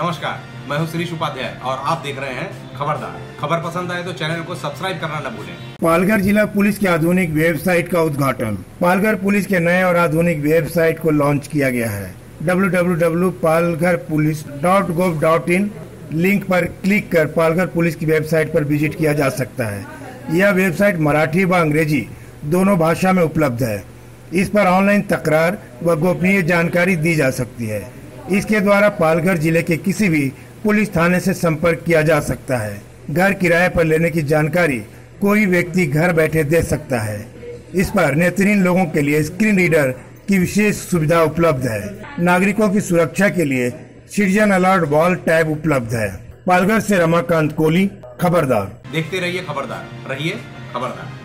नमस्कार, मैं हूँ श्रीश उपाध्याय और आप देख रहे हैं खबरदार। खबर पसंद आए तो चैनल को सब्सक्राइब करना न भूलें। पालघर जिला पुलिस की आधुनिक वेबसाइट का उद्घाटन। पालघर पुलिस के नए और आधुनिक वेबसाइट को लॉन्च किया गया है। www.palgharpolice.gov.in लिंक पर क्लिक कर पालघर पुलिस की वेबसाइट पर विज़िट किया जा सकता है। यह वेबसाइट मराठी व अंग्रेज़ी दोनों भाषा में उपलब्ध है। इस पर ऑनलाइन तकरार व गोपनीय जानकारी दी जा सकती है। इसके द्वारा पालघर ज़िले के किसी भी पुलिस थाने से संपर्क किया जा सकता है। घर किराए पर लेने की जानकारी कोई व्यक्ति घर बैठे दे सकता है। इस पर नेत्रहीन लोगों के लिए स्क्रीन रीडर की विशेष सुविधा उपलब्ध है। नागरिकों की सुरक्षा के लिए सिटीजन अलर्ट वॉल टैब उपलब्ध है। पालघर से रमाकांत कोहली, खबरदार। देखते रहिए खबरदार। रहिए खबरदार।